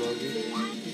love you.